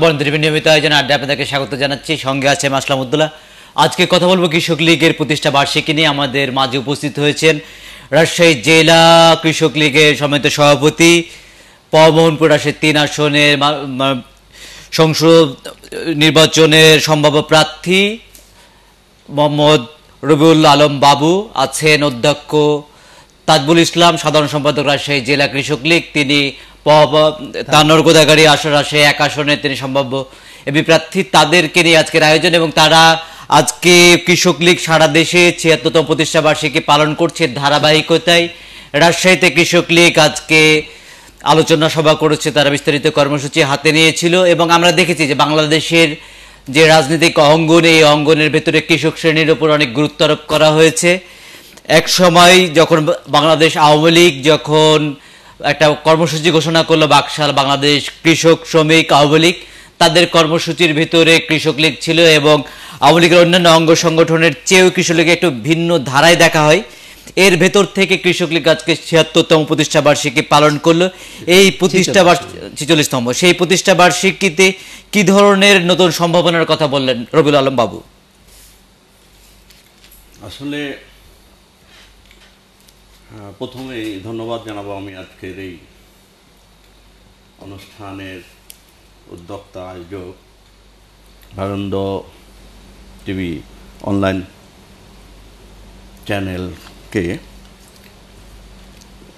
বন্ধুদের নিয়মিত আয়োজন আড্ডা আপনাদেরকে স্বাগত জানাচ্ছি। সঙ্গে আছে মাসলাম আজকে কথা বলব কৃষক লীগের প্রতিষ্ঠা বার্ষিকী নিয়ে। আমাদের মাঝে উপস্থিত হয়েছেন রাজশাহী জেলা কৃষক লীগের সমিত সভাপতি তিন আসনের সংসদ নির্বাচনের সম্ভাব্য প্রার্থী মোহাম্মদ রবিউল আলম বাবু আছেন অধ্যক্ষ তাজবুল ইসলাম, সাধারণ সম্পাদক রাজশাহী জেলা কৃষক লীগ। তিনি তানোর গোদাগাড়ি আসন আসে, এক আসনে তিনি সম্ভাব্য এবি প্রার্থী তাদেরকে নিয়ে আজকের আয়োজন এবং তারা আজকে কৃষক লীগ সারা দেশে ছিয়াত্তরতম প্রতিষ্ঠা বার্ষিকী পালন করছে ধারাবাহিকতায়। রাজশাহীতে কৃষক লীগ আজকে আলোচনা সভা করেছে, তারা বিস্তারিত কর্মসূচি হাতে নিয়েছিল এবং আমরা দেখেছি যে বাংলাদেশের যে রাজনৈতিক অঙ্গন, এই অঙ্গনের ভেতরে কৃষক শ্রেণির উপর অনেক গুরুত্ব আরোপ করা হয়েছে। এক সময় যখন বাংলাদেশ আওয়ামী লীগ যখন একটা কর্মসূচি ঘোষণা করল বাকশাল বাংলাদেশ কৃষক শ্রমিক আওয়ামী লীগ। তাদের কর্মসূচির ভিতরে কৃষক লীগ ছিল এবং আওয়ামী লীগের অন্যান্য অঙ্গ সংগঠনের চেয়েও কৃষক লীগ একটু ভিন্ন ধারায় দেখা হয়। এর ভেতর থেকে কৃষক লীগ আজকে ছিয়াত্তরতম প্রতিষ্ঠা বার্ষিকী পালন করল। এই প্রতিষ্ঠা ছিচল্লিশতম। সেই প্রতিষ্ঠা বার্ষিকীতে কি ধরনের নতুন সম্ভাবনার কথা বললেন রবিউল আলম বাবু? আসলে আহ, প্রথমেই ধন্যবাদ জানাব আমি আজকের এই অনুষ্ঠানের উদ্যোক্তা আয়োজক ভারন্দ টিভি অনলাইন চ্যানেলকে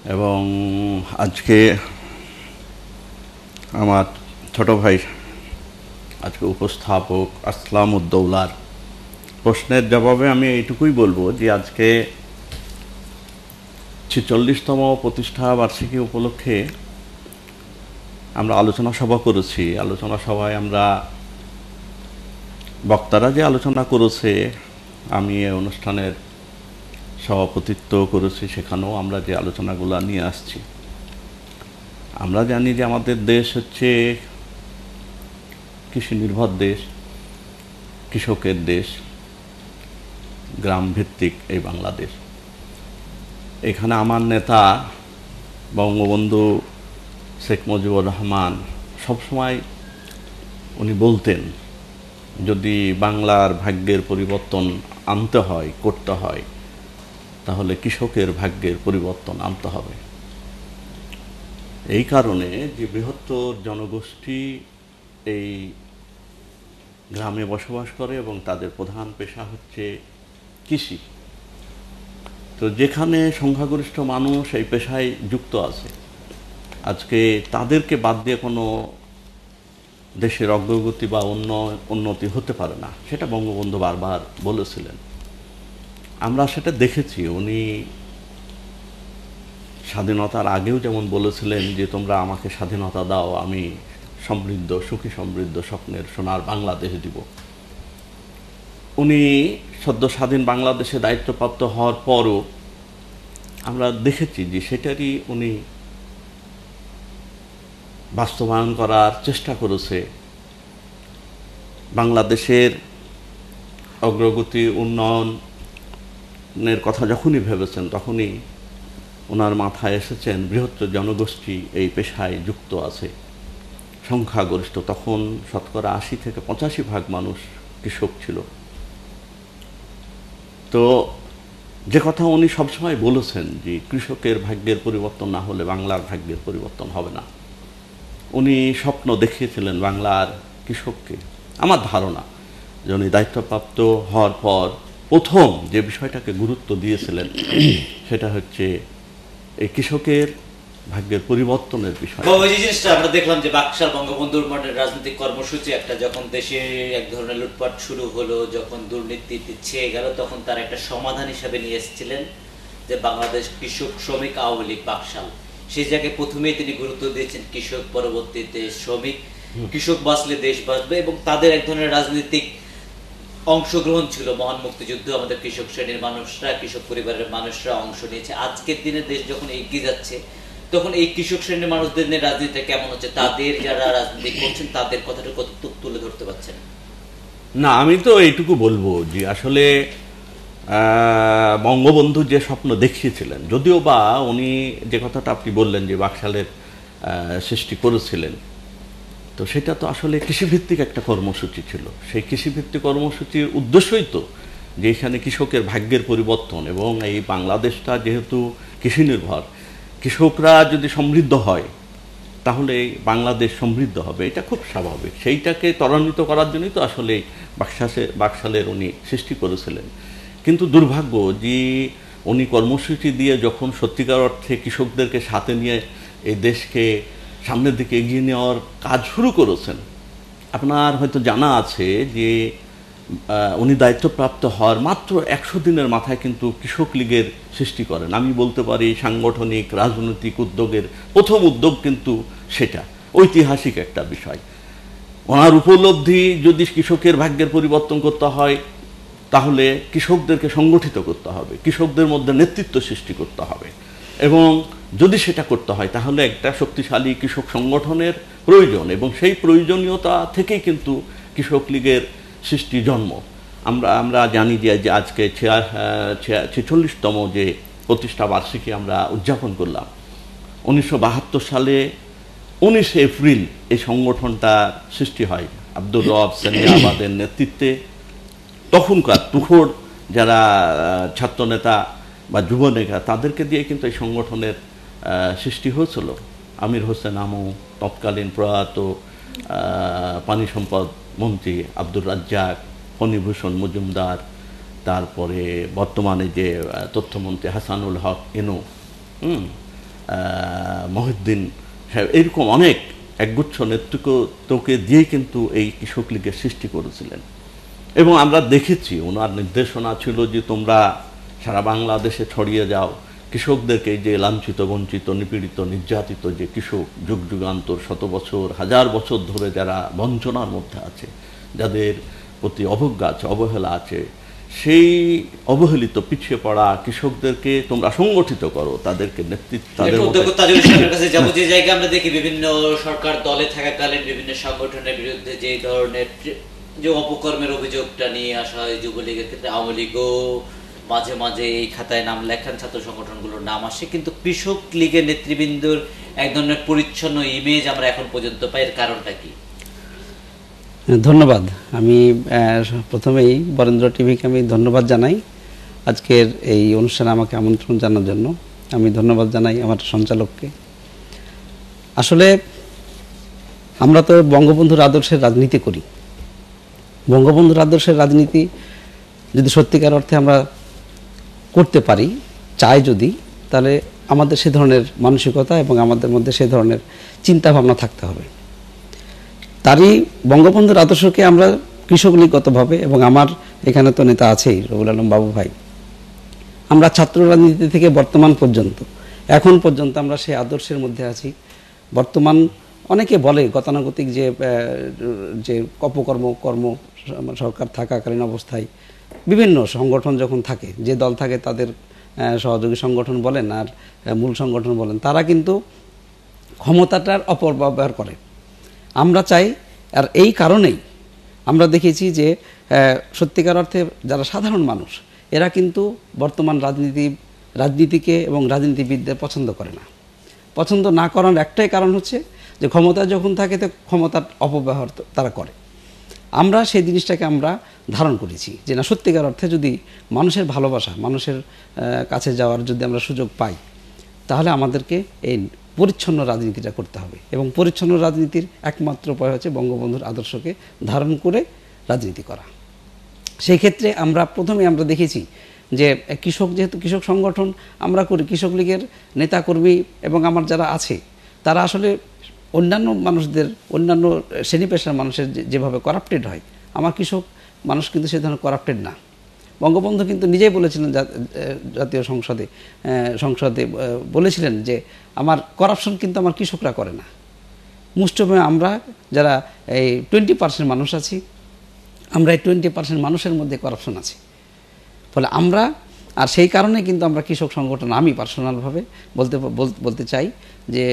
এবং আজকে আমার ছোট ভাই আজকে উপস্থাপক আসলাম উদ্দৌলার প্রশ্নের জবাবে আমি এইটুকুই বলব যে আজকে ছেচল্লিশতম প্রতিষ্ঠা বার্ষিকী উপলক্ষে আমরা আলোচনা সভা করেছি। আলোচনা সভায় আমরা বক্তারা যে আলোচনা করেছে, আমি এই অনুষ্ঠানের সভাপতিত্ব করেছি, সেখানেও আমরা যে আলোচনাগুলো নিয়ে আসছি। আমরা জানি যে আমাদের দেশ হচ্ছে কৃষি নির্ভর দেশ, কৃষকের দেশ গ্রাম ভিত্তিক এই বাংলাদেশ। এখানে আমার নেতা, বঙ্গবন্ধু শেখ মুজিবুর রহমান, সবসময় উনি বলতেন, যদি বাংলার ভাগ্যের পরিবর্তন আনতে হয়, করতে হয়, তাহলে কৃষকের ভাগ্যের পরিবর্তন আনতে হবে। এই কারণে যে বৃহত্তর জনগোষ্ঠী এই গ্রামে বসবাস করে এবং তাদের প্রধান পেশা হচ্ছে কৃষি তো যেখানে সংখ্যাগরিষ্ঠ মানুষ এই পেশায় যুক্ত আছে, আজকে তাদেরকে বাদ দিয়ে কোনো দেশের অগ্রগতি বা অন্য উন্নতি হতে পারে না, সেটা বঙ্গবন্ধু বারবার বলেছিলেন। আমরা সেটা দেখেছি, উনি স্বাধীনতার আগেও যেমন বলেছিলেন যে, তোমরা আমাকে স্বাধীনতা দাও, আমি সমৃদ্ধ, সুখী সমৃদ্ধ স্বপ্নের সোনার বাংলাদেশ দিব। উনি সদ্য স্বাধীন বাংলাদেশে দায়িত্বপ্রাপ্ত হওয়ার পরও আমরা দেখেছি যে সেটারই উনি বাস্তবায়ন করার চেষ্টা করেছে। বাংলাদেশের অগ্রগতি, উন্নয়নের কথা যখনই ভেবেছেন, তখনই ওনার মাথায় এসেছেন বৃহত্তর জনগোষ্ঠী এই পেশায় যুক্ত আছে। সংখ্যাগরিষ্ঠ, তখন শতকরা আশি থেকে পঁচাশি ভাগ মানুষ কৃষক ছিল। তো যে কথা উনি সবসময় বলেছেন যে কৃষকের ভাগ্যের পরিবর্তন না হলে বাংলার ভাগ্যের পরিবর্তন হবে না। উনি স্বপ্ন দেখিয়েছিলেন বাংলার কৃষককে। আমার ধারণা যে উনি দায়িত্বপ্রাপ্ত হওয়ার পর প্রথম যে বিষয়টাকে গুরুত্ব দিয়েছিলেন, সেটা হচ্ছে এই কৃষকের ভাগ্যের পরিবর্তনের বিষয়। ওই যে জিনিসটা আমরা দেখলাম যে বাকশাল বঙ্গবন্ধুর মঠের রাজনৈতিক কর্মসূচি একটা যখন দেশে এক ধরনের লুটপাট শুরু হলো যখন দুর্নীতি ছেয়ে গেল তখন তার একটা সমাধান হিসাবে নিয়ে এসেছিলেন যে বাংলাদেশ কৃষক শ্রমিক আওয়ামী লীগ বাকশাল। সেই জায়গায় প্রথমেই তিনি গুরুত্ব দিয়েছেন কৃষক পরবর্তীতে শ্রমিক। কৃষক বাঁচলে দেশ বাঁচবে এবং তাদের এক ধরনের রাজনৈতিক অংশগ্রহণ ছিল। মহান মুক্তিযুদ্ধ আমাদের কৃষক শ্রেণির মানুষরা কৃষক পরিবারের মানুষরা অংশ নিয়েছে। আজকের দিনে দেশ যখন এগিয়ে যাচ্ছে তখন এই কৃষক শ্রেণির মানুষদের নিয়ে রাজনীতিটা কেমন হচ্ছে? তাদের যারা রাজনীতি করছেন, তাদের কথাটা কতটুকু তুলে ধরতে পারছেন? না, আমি তো এইটুকু বলব যে আসলে বঙ্গবন্ধু যে স্বপ্ন দেখিয়েছিলেন, যদিও বা উনি যে কথাটা আপনি বললেন যে বাকশালের সৃষ্টি করেছিলেন, তো সেটা তো আসলে কৃষিভিত্তিক একটা কর্মসূচি ছিল। সেই কৃষিভিত্তিক কর্মসূচির উদ্দেশ্যই তো যে এখানে কৃষকের ভাগ্যের পরিবর্তন এবং এই বাংলাদেশটা যেহেতু কৃষি নির্ভর কৃষকরা যদি সমৃদ্ধ হয়, তাহলে বাংলাদেশ সমৃদ্ধ হবে। এটা খুব স্বাভাবিক। সেইটাকে ত্বরান্বিত করার জন্যই তো আসলে বাকশাসে, বাকশালের উনি সৃষ্টি করেছিলেন। কিন্তু দুর্ভাগ্য যে উনি কর্মসূচি দিয়ে যখন সত্যিকার অর্থে কৃষকদেরকে সাথে নিয়ে এই দেশকে সামনের দিকে এগিয়ে নেওয়ার কাজ শুরু করেছেন, আপনার হয়তো জানা আছে যে উনি দায়িত্বপ্রাপ্ত হওয়ার মাত্র একশো দিনের মাথায় কিন্তু কৃষক লীগের সৃষ্টি করেন। আমি বলতে পারি সাংগঠনিক, রাজনৈতিক উদ্যোগের প্রথম উদ্যোগ কিন্তু সেটা। ঐতিহাসিক একটা বিষয়। ওনার উপলব্ধি যদি কৃষকের ভাগ্যের পরিবর্তন করতে হয়, তাহলে কৃষকদেরকে সংগঠিত করতে হবে। কৃষকদের মধ্যে নেতৃত্ব সৃষ্টি করতে হবে। এবং যদি সেটা করতে হয়, তাহলে একটা শক্তিশালী কৃষক সংগঠনের প্রয়োজন। এবং সেই প্রয়োজনীয়তা থেকেই কিন্তু কৃষক লীগের সৃষ্টি জন্ম। আমরা আমরা জানি যে আজকে ছেচল্লিশতম যে প্রতিষ্ঠা বার্ষিকী আমরা উদযাপন করলাম। উনিশশো বাহাত্তর সালে উনিশে এপ্রিল এই সংগঠনটা সৃষ্টি হয়। আব্দুর রব সেনিয়াবাদের নেতৃত্বে। তখনকার তুখোর যারা, ছাত্রনেতা বা যুবনেতা, তাদেরকে দিয়ে কিন্তু এই সংগঠনের সৃষ্টি হয়েছিল। আমির হোসেন আমু, তৎকালীন প্রয়াত পানি সম্পদ মন্ত্রী আব্দুর রাজ্জাক, ফণিভূষণ মজুমদার, তারপরে বর্তমানে যে তথ্যমন্ত্রী হাসানুল হক ইনু মহিউদ্দিন সাহেব এরকম অনেক একগুচ্ছ নেতৃত্বকে দিয়ে কিন্তু এই কৃষক লীগের সৃষ্টি করেছিলেন। এবং আমরা দেখেছি, ওনার নির্দেশনা ছিল যে তোমরা সারা বাংলাদেশে ছড়িয়ে যাও কৃষকদেরকে যে লাঞ্ছিত বঞ্চিত নিপীড়িত নির্যাতিত যে কৃষক যুগ যুগান্তর শত বছর হাজার বছর ধরে যারা বঞ্চনার মধ্যে আছে যাদের প্রতি অবজ্ঞা আছে অবহেলা আছে সেই অবহেলিত পিছিয়ে পড়া কৃষকদেরকে তোমরা সংগঠিত করো তাদেরকে নেতৃত্ব তাদের কাছে যাব যে জায়গায় আমরা দেখি বিভিন্ন সরকার দলে থাকাকালীন বিভিন্ন সংগঠনের বিরুদ্ধে যে ধরনের যে অপকর্মের অভিযোগটা নিয়ে আসা হয় যুবলীগের ক্ষেত্রে আওয়ামী লীগও মাঝে মাঝে এই খাতায় নাম লেখান ছাত্র সংগঠনগুলোর নাম আসে, কিন্তু কৃষক লীগের নেতৃবৃন্দর এক ধরনের পরিচ্ছন্ন ইমেজ আমরা এখন পর্যন্ত পাই, এর কারণটা কি? ধন্যবাদ। আমি প্রথমেই বরেন্দ্র টিভিকে আমি ধন্যবাদ জানাই আজকের এই অনুষ্ঠানে আমাকে আমন্ত্রণ জানার জন্য। আমি ধন্যবাদ জানাই আমার সঞ্চালককে। আসলে আমরা তো বঙ্গবন্ধুর আদর্শের রাজনীতি করি। বঙ্গবন্ধুর আদর্শের রাজনীতি যদি সত্যিকার অর্থে আমরা করতে পারি, চাই যদি, তাহলে আমাদের সে ধরনের মানসিকতা এবং আমাদের মধ্যে সে ধরনের চিন্তা ভাবনা থাকতে হবে। তারই বঙ্গবন্ধুর আদর্শকে আমরা কৃষক লীগগতভাবে এবং আমার এখানে তো নেতা আছেই রবুল আলম বাবু ভাই, আমরা ছাত্র রাজনীতি থেকে বর্তমান পর্যন্ত, এখন পর্যন্ত আমরা সেই আদর্শের মধ্যে আছি। বর্তমান অনেকে বলে গতানুগতিক যে যে অপকর্ম কর্ম, সরকার থাকাকালীন অবস্থায় বিভিন্ন সংগঠন যখন থাকে, যে দল থাকে তাদের সহযোগী সংগঠন বলেন আর মূল সংগঠন বলেন, তারা কিন্তু ক্ষমতাটার অপব্যবহার করে। আমরা চাই, আর এই কারণেই আমরা দেখেছি যে সত্যিকার অর্থে যারা সাধারণ মানুষ, এরা কিন্তু বর্তমান রাজনীতি, রাজনীতিকে এবং রাজনীতিবিদদের পছন্দ করে না। পছন্দ না করার একটাই কারণ হচ্ছে যে, ক্ষমতা যখন থাকে তো ক্ষমতার অপব্যবহার তারা করে। আমরা সেই জিনিসটাকে আমরা ধারণ করেছি যে না, সত্যিকার অর্থে যদি মানুষের ভালোবাসা, মানুষের কাছে যাওয়ার যদি আমরা সুযোগ পাই, তাহলে আমাদেরকে এই পরিচ্ছন্ন রাজনীতিটা করতে হবে। এবং পরিচ্ছন্ন রাজনীতির একমাত্র উপায় হচ্ছে বঙ্গবন্ধুর আদর্শকে ধারণ করে রাজনীতি করা। সেই ক্ষেত্রে আমরা প্রথমে আমরা দেখেছি যে কৃষক যেহেতু কৃষক সংগঠন, আমরা করি কৃষক লীগের নেতাকর্মী এবং আমার যারা আছে, তারা আসলে অন্যান্য মানুষদের, অন্যান্য শ্রেণি পেশার মানুষের যেভাবে করাপ্টেড হয়, আমার কৃষক মানুষ কিন্তু সে ধরনের করাপ্টেড না। বঙ্গবন্ধু কিন্তু নিজেই বলেছিলেন জাতীয় সংসদে সংসদে বলেছিলেন যে আমার করাপশন কিন্তু আমার কৃষকরা করে না। মুষ্টময় আমরা যারা এই টোয়েন্টি পার্সেন্ট মানুষ আছি, আমরা এই টোয়েন্টি পার্সেন্ট মানুষের মধ্যে করাপশন আছে। ফলে আমরা, আর সেই কারণে কিন্তু আমরা কৃষক সংগঠন আমি পার্সোনালভাবে বলতে বলতে চাই যে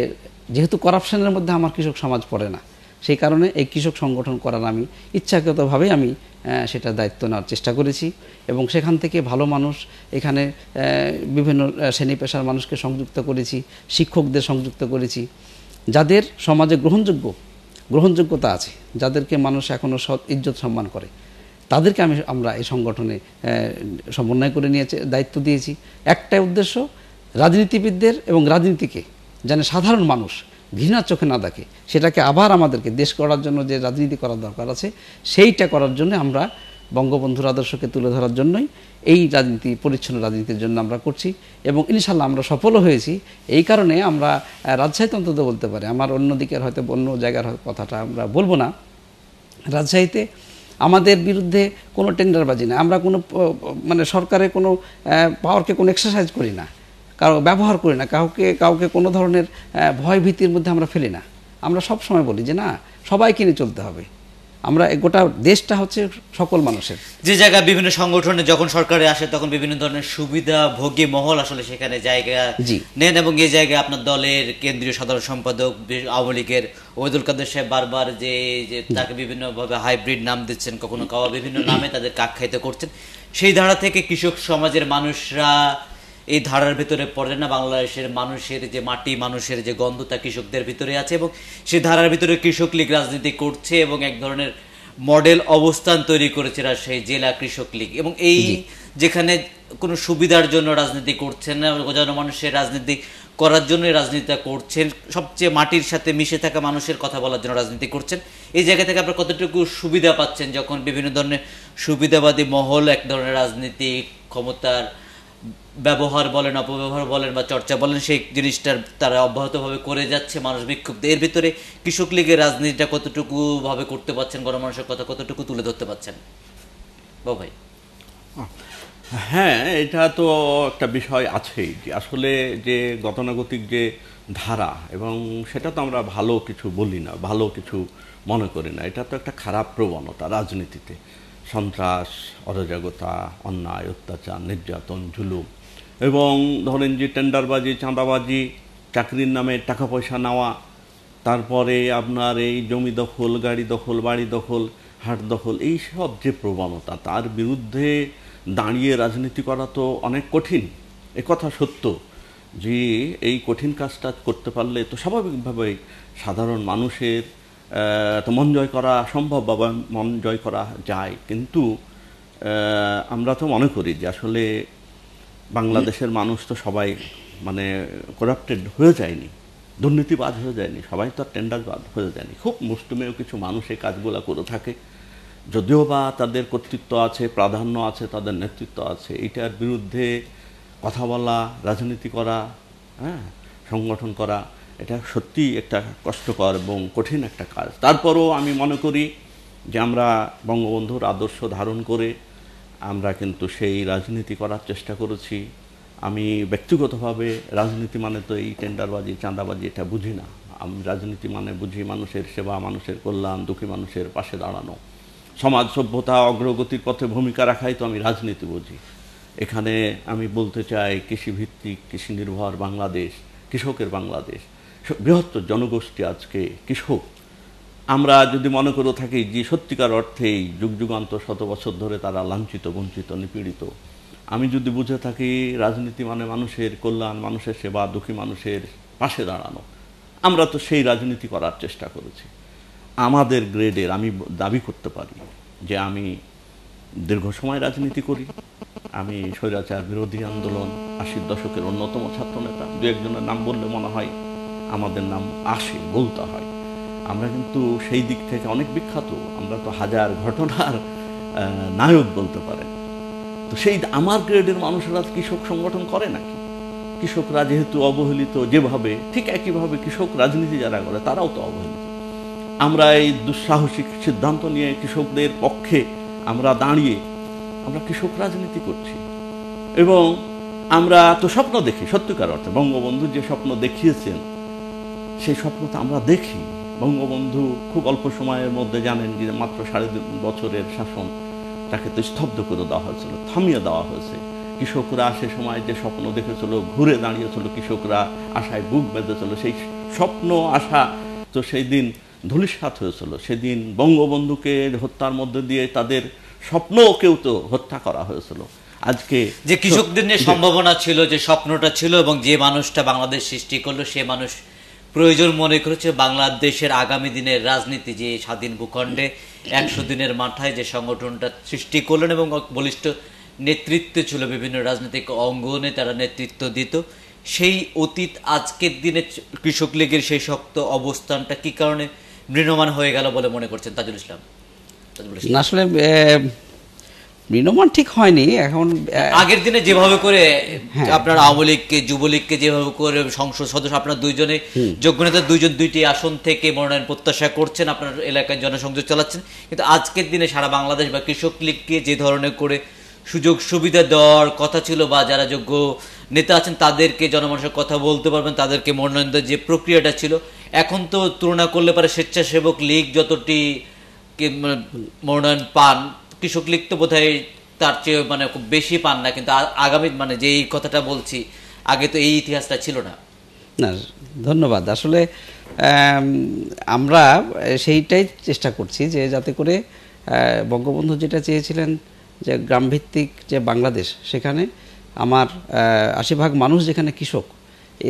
যেহেতু করাপশনের মধ্যে আমার কৃষক সমাজ পড়ে না, সেই কারণে এই কৃষক সংগঠন করার আমি ইচ্ছাকৃতভাবেই আমি সেটা দায়িত্ব নেওয়ার চেষ্টা করেছি এবং সেখান থেকে ভালো মানুষ এখানে বিভিন্ন শ্রেণি পেশার মানুষকে সংযুক্ত করেছি, শিক্ষকদের সংযুক্ত করেছি। যাদের সমাজে গ্রহণযোগ্য, গ্রহণযোগ্যতা আছে, যাদেরকে মানুষ এখনও সৎ, ইজ্জত সম্মান করে, তাদেরকে আমি, আমরা এই সংগঠনে সমন্বয় করে নিয়েছে, দায়িত্ব দিয়েছি। একটাই উদ্দেশ্য, রাজনীতিবিদদের এবং রাজনীতিকে যেন সাধারণ মানুষ ঘৃণার চোখে না দেখে, সেটাকে আবার আমাদেরকে দেশ করার জন্য যে রাজনীতি করার দরকার আছে, সেইটা করার জন্য আমরা বঙ্গবন্ধুর আদর্শকে তুলে ধরার জন্যই এই রাজনীতি, পরিচ্ছন্ন রাজনীতির জন্য আমরা করছি এবং ইনশাল্লাহ আমরা সফলও হয়েছি। এই কারণে আমরা রাজশাহীতে অন্তত বলতে পারি, আমার অন্য দিকের হয়তো অন্য জায়গার কথাটা আমরা বলব না। রাজশাহীতে আমাদের বিরুদ্ধে কোনো টেন্ডারবাজি না আমরা কোনো মানে সরকারের কোনো পাওয়ারকে কোনো এক্সারসাইজ করি না। কারও ব্যবহার করি না কাউকে কাউকে কোনো ধরনের ভয় ভীতির মধ্যে আমরা ফেলি না। আমরা সব সময় বলি যে না সবাইকে নিয়ে চলতে হবে। আমরা গোটা দেশটা হচ্ছে সকল মানুষের। যে জায়গায় বিভিন্ন সংগঠনে যখন সরকারে আসে তখন বিভিন্ন ধরনের সুবিধা ভোগী মহল আসলে সেখানে জায়গা নেন এবং এই জায়গায় আপনার দলের কেন্দ্রীয় সাধারণ সম্পাদক আওয়ামী লীগের ওয়েদুল কাদের সাহেব বারবার যে যে তাকে বিভিন্নভাবে হাইব্রিড নাম দিচ্ছেন কখনো কাওয়া বিভিন্ন নামে তাদেরকে আখ্যায়িত করছেন। সেই ধারা থেকে কৃষক সমাজের মানুষরা এই ধারার ভিতরে পড়ে না বাংলাদেশের মানুষের যে মাটি মানুষের যে গন্ধ তা কৃষকদের ভিতরে আছে এবং সেই ধারার ভিতরে কৃষক লীগ রাজনীতি করছে এবং এক ধরনের মডেল অবস্থান তৈরি করেছে রাজশাহী জেলা কৃষক লীগ। এবং এই যেখানে কোনো সুবিধার জন্য রাজনীতি করছেন না জনমানুষের রাজনীতি করার জন্য রাজনীতিটা করছেন সবচেয়ে মাটির সাথে মিশে থাকা মানুষের কথা বলার জন্য রাজনীতি করছেন। এই জায়গা থেকে আপনারা কতটুকু সুবিধা পাচ্ছেন যখন বিভিন্ন ধরনের সুবিধাবাদী মহল এক ধরনের রাজনীতি ক্ষমতার ব্যবহার বলেন, অপব্যবহার বলেন বা চর্চা বলেন, সেই জিনিসটার তারা অব্যাহতভাবে করে যাচ্ছে মানুষ বিক্ষুব্ধ এর ভিতরে কৃষক লীগের রাজনীতিটা কতটুকু ভাবে করতে পারছেন, গণমানুষের কথা কতটুকু তুলে ধরতে পারছেন? বাবু ভাই। হ্যাঁ এটা তো একটা বিষয় আছেই যে আসলে যে গতানুগতিক যে ধারা, এবং সেটা তো আমরা ভালো কিছু বলি না, ভালো কিছু মনে করি না। এটা তো একটা খারাপ প্রবণতা রাজনীতিতে। সন্ত্রাস, অরাজকতা, অন্যায়, অত্যাচার, নির্যাতন, জুলুম এবং ধরেন যে টেন্ডারবাজি, চাঁদাবাজি, চাকরির নামে টাকা পয়সা নেওয়া, তারপরে আপনার এই জমি দখল, গাড়ি দখল, বাড়ি দখল, হাট দখল, এই সব যে প্রবণতা, তার বিরুদ্ধে দাঁড়িয়ে রাজনীতি করা তো অনেক কঠিন। কথা সত্য যে এই কঠিন কাজটা করতে পারলে তো স্বাভাবিকভাবেই সাধারণ মানুষের তো মন জয় করা সম্ভব বা মন জয় করা যায়। কিন্তু আমরা তো মনে করি যে আসলে বাংলাদেশের মানুষ তো সবাই মানে করাপ্টেড হয়ে যায়নি দুর্নীতিবাদ হয়ে যায়নি, সবাই তো আর টেন্ডারবাদ হয়ে যায়নি। খুব মুষ্টিমেয় কিছু মানুষ এই কাজগুলো করে থাকে। যদিও বা তাদের কর্তৃত্ব আছে, প্রাধান্য আছে, তাদের নেতৃত্ব আছে এটার বিরুদ্ধে কথা বলা, রাজনীতি করা হ্যাঁ সংগঠন করা, এটা সত্যি একটা কষ্টকর এবং কঠিন একটা কাজ। তারপরও আমি মনে করি যে আমরা বঙ্গবন্ধুর আদর্শ ধারণ করে আমরা কিন্তু সেই রাজনীতি করার চেষ্টা করেছি। আমি ব্যক্তিগতভাবে রাজনীতি মানে তো এই টেন্ডারবাজি, চাঁদাবাজি, এটা বুঝি না। আমি রাজনীতি মানে বুঝি মানুষের সেবা, মানুষের কল্যাণ, দুঃখী মানুষের পাশে দাঁড়ানো। সমাজ সভ্যতা, অগ্রগতির পথে ভূমিকা রাখাই তো আমি রাজনীতি বুঝি। এখানে আমি বলতে চাই, কৃষিভিত্তিক কৃষি নির্ভর বাংলাদেশ, কৃষকের বাংলাদেশ। বৃহত্তর জনগোষ্ঠী আজকে কৃষক। আমরা যদি মনে করে থাকি যে সত্যিকার অর্থেই যুগ যুগান্ত শত বছর ধরে তারা লাঞ্ছিত, বঞ্চিত, নিপীড়িত, আমি যদি বুঝে থাকি রাজনীতি মানে মানুষের কল্যাণ, মানুষের সেবা, দুঃখী মানুষের পাশে দাঁড়ানো, আমরা তো সেই রাজনীতি করার চেষ্টা করেছি। আমাদের গ্রেডের আমি দাবি করতে পারি যে আমি দীর্ঘ সময় রাজনীতি করি, আমি স্বৈরাচার বিরোধী আন্দোলন, আশির দশকের অন্যতম ছাত্রনেতা, দু একজনের নাম বললে মনে হয় আমাদের নাম আসে, বলতে হয়। আমরা কিন্তু সেই দিক থেকে অনেক বিখ্যাত। আমরা তো হাজার ঘটনার নায়ক বলতে পারেন। তো সেই আমার গ্রেডের মানুষেরা কৃষক সংগঠন করে নাকি? কৃষকরা যেহেতু অবহেলিত যেভাবে, ঠিক একইভাবে কৃষক রাজনীতি যারা করে, তারাও তো অবহেলিত। আমরা এই দুঃসাহসিক সিদ্ধান্ত নিয়ে কৃষকদের পক্ষে আমরা দাঁড়িয়ে আমরা কৃষক রাজনীতি করছি। এবং আমরা তো স্বপ্ন দেখি, সত্যিকার অর্থে। বঙ্গবন্ধু যে স্বপ্ন দেখিয়েছেন, সেই স্বপ্ন তো আমরা দেখি। বঙ্গবন্ধু খুব অল্প সময়ের মধ্যে জানেন যে মাত্র সাড়ে বছরের শাসন তাকে তো স্তব্ধ করে দেওয়া হয়েছিল থামিয়ে দেওয়া হয়েছে। কৃষকরা সে সময় যে স্বপ্ন দেখেছিল ঘুরে দাঁড়িয়েছিল কৃষকরা আশায় বুক বেঁধেছিল সেই স্বপ্ন আশা তো সেই দিন ধূলিসাৎ হয়েছিল। সেদিন বঙ্গবন্ধুকে হত্যার মধ্যে দিয়ে তাদের স্বপ্নকেও তো হত্যা করা হয়েছিল। আজকে যে কৃষকদের নিয়ে সম্ভাবনা ছিল যে স্বপ্নটা ছিল এবং যে মানুষটা বাংলাদেশ সৃষ্টি করল সে মানুষ প্রয়োজন মনে করেছে বাংলাদেশের আগামী দিনের রাজনীতি যে স্বাধীন ভূখণ্ডে একশো দিনের মাথায় যে সংগঠনটা সৃষ্টি করলেন এবং বলিষ্ঠ নেতৃত্ব ছিল বিভিন্ন রাজনৈতিক অঙ্গনে তারা নেতৃত্ব দিত, সেই অতীত আজকের দিনে কৃষক লীগের সেই শক্ত অবস্থানটা কি কারণে মৃণমান হয়ে গেল বলে মনে করছেন তাজুল ইসলাম। আসলে মৃণমান ঠিক হয়নি এখন আগের দিনে যেভাবে করে হ্যাঁ। আপনার আওয়ামী লীগকে যুবলীগকে যেভাবে করে সংসদ সদস্য আপনার দুইজনে যোগ্য নেতা দুইজন দুইটি আসন থেকে মনোনয়ন প্রত্যাশা করছেন আপনার এলাকায় জনসংযোগ চালাচ্ছেন কিন্তু আজকের দিনে সারা বাংলাদেশ বা কৃষক লীগকে যে ধরনের করে সুযোগ সুবিধা দেওয়ার কথা ছিল বা যারা যোগ্য নেতা আছেন তাদেরকে জনমানুষের কথা বলতে পারবেন তাদেরকে মনোনয়ন দেওয়ার যে প্রক্রিয়াটা ছিল এখন তো তুলনা করলে পারে স্বেচ্ছাসেবক লীগ যতটি মানে মনোনয়ন পান কৃষক লীগ তো বোধহয় তার চেয়ে মানে খুব বেশি পান না, কিন্তু আগামী মানে যে এই কথাটা বলছি, আগে তো এই ইতিহাসটা ছিল না। না, ধন্যবাদ। আসলে আমরা সেইটাই চেষ্টা করছি যে যাতে করে বঙ্গবন্ধু যেটা চেয়েছিলেন যে গ্রামভিত্তিক যে বাংলাদেশ, সেখানে আমার আশি ভাগ মানুষ যেখানে কৃষক,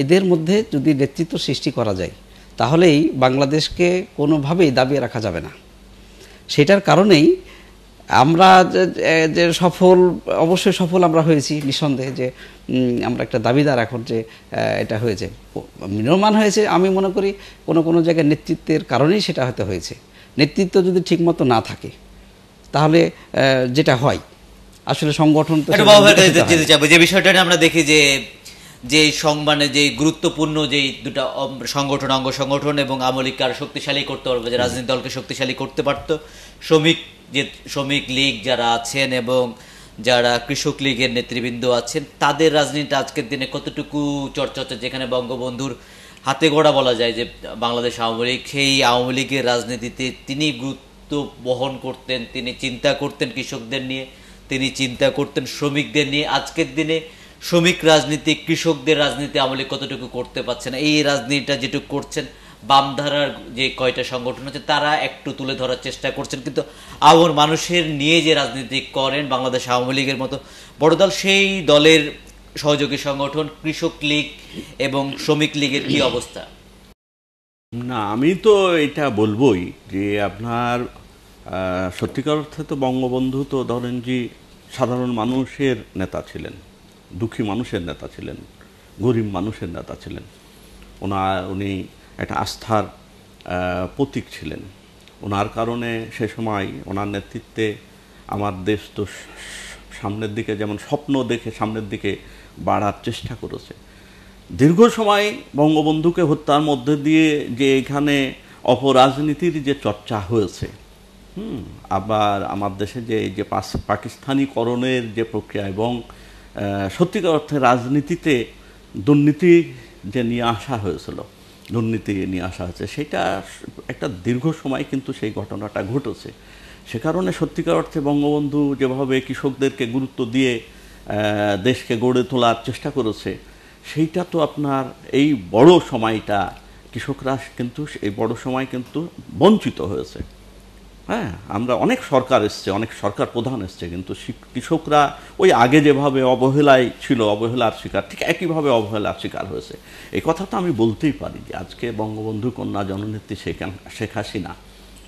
এদের মধ্যে যদি নেতৃত্ব সৃষ্টি করা যায়, তাহলেই বাংলাদেশকে কোনোভাবেই দাবিয়ে রাখা যাবে না। সেটার কারণেই আমরা যে- সফল অবশ্যই সফল আমরা হয়েছি নিঃসন্দেহে যে আমরা একটা দাবিদার এখন যে এটা হয়েছে। নির্মাণ হয়েছে আমি মনে করি কোনো কোনো জায়গায় নেতৃত্বের কারণেই সেটা হয়তো হয়েছে। নেতৃত্ব যদি ঠিকমতো না থাকে তাহলে যেটা হয় আসলে সংগঠন তো যেতে। যে বিষয়টা আমরা দেখি যে যে সংবানে যে গুরুত্বপূর্ণ যে দুটা সংগঠন অঙ্গ সংগঠন এবং আমলিকে আরও শক্তিশালী করতে পারবে যে রাজনৈতিক দলকে শক্তিশালী করতে পারত শ্রমিক যে শ্রমিক লীগ যারা আছেন এবং যারা কৃষক লীগের নেতৃবৃন্দ আছেন, তাদের রাজনীতিটা আজকের দিনে কতটুকু চর্চা হচ্ছে যেখানে বঙ্গবন্ধুর হাতে গড়া বলা যায় যে বাংলাদেশ আওয়ামী লীগ, সেই আওয়ামী লীগের রাজনীতিতে তিনি গুরুত্ব বহন করতেন, তিনি চিন্তা করতেন কৃষকদের নিয়ে, তিনি চিন্তা করতেন শ্রমিকদের নিয়ে। আজকের দিনে শ্রমিক রাজনীতি, কৃষকদের রাজনীতি আমলে কতটুকু করতে পারছে না? এই রাজনীতিটা যেটুকু করছেন বামধারার যে কয়টা সংগঠন আছে, তারা একটু তুলে ধরার চেষ্টা করছেন। কিন্তু আওয়ার মানুষের নিয়ে যে রাজনীতি করেন বাংলাদেশ আওয়ামী লীগের মতো বড় দল, সেই দলের সহযোগী সংগঠন, কৃষক লীগ এবং শ্রমিক লীগের কি অবস্থা? না, আমি তো এটা বলবই যে আপনার সত্যিকার অর্থে তো বঙ্গবন্ধু তো ধরেন যে সাধারণ মানুষের নেতা ছিলেন, দুঃখী মানুষের নেতা ছিলেন, গরিব মানুষের নেতা ছিলেন। ওনার উনি একটা আস্থার প্রতীক ছিলেন। ওনার কারণে সে সময় ওনার নেতৃত্বে আমার দেশ তো সামনের দিকে যেমন স্বপ্ন দেখে সামনের দিকে বাড়ার চেষ্টা করেছে। দীর্ঘ সময় বঙ্গবন্ধুকে হত্যার মধ্যে দিয়ে যে এখানে অপরাজনীতির যে চর্চা হয়েছে, হুম, আবার আমার দেশে যে এই যে পাকিস্তানিকরণের যে প্রক্রিয়া এবং সত্যিকার অর্থে রাজনীতিতে দুর্নীতি যে নিয়ে আসা হয়েছিল দুর্নীতি নিয়ে আসা হয়েছে সেটা একটা দীর্ঘ সময় কিন্তু সেই ঘটনাটা ঘটেছে। সে কারণে সত্যিকার অর্থে বঙ্গবন্ধু যেভাবে কৃষকদেরকে গুরুত্ব দিয়ে দেশকে গড়ে তোলার চেষ্টা করেছে, সেইটা তো আপনার এই বড় সময়টা কৃষকরা কিন্তু, এই বড় সময় কিন্তু বঞ্চিত হয়েছে। হ্যাঁ আমরা অনেক সরকার এসছে, অনেক সরকার প্রধান এসছে, কিন্তু কৃষকরা ওই আগে যেভাবে অবহেলায় ছিল, অবহেলার শিকার, ঠিক একইভাবে অবহেলার শিকার হয়েছে। এই কথা তো আমি বলতেই পারি যে আজকে বঙ্গবন্ধু কন্যা জননেত্রী শেখ হাসিনা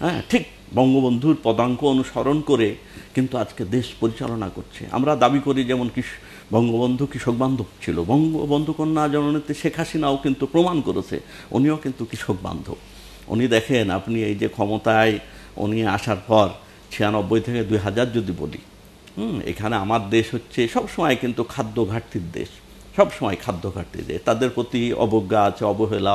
হ্যাঁ ঠিক বঙ্গবন্ধুর পদাঙ্ক অনুসরণ করে কিন্তু আজকে দেশ পরিচালনা করছে। আমরা দাবি করি যেমন কৃষ, বঙ্গবন্ধু কৃষক বান্ধব ছিল, বঙ্গবন্ধু কন্যা জননেত্রী শেখ হাসিনাও কিন্তু প্রমাণ করেছে, উনিও কিন্তু কৃষক বান্ধব। উনি দেখেন, আপনি এই যে ক্ষমতায় উনি আসার পর ছিয়ানব্বই থেকে দুই হাজার যদি বলি, হুম, এখানে আমার দেশ হচ্ছে সবসময় কিন্তু খাদ্য ঘাটতির দেশ, সবসময় খাদ্য ঘাটতির দেশ। তাদের প্রতি অবজ্ঞা আছে, অবহেলা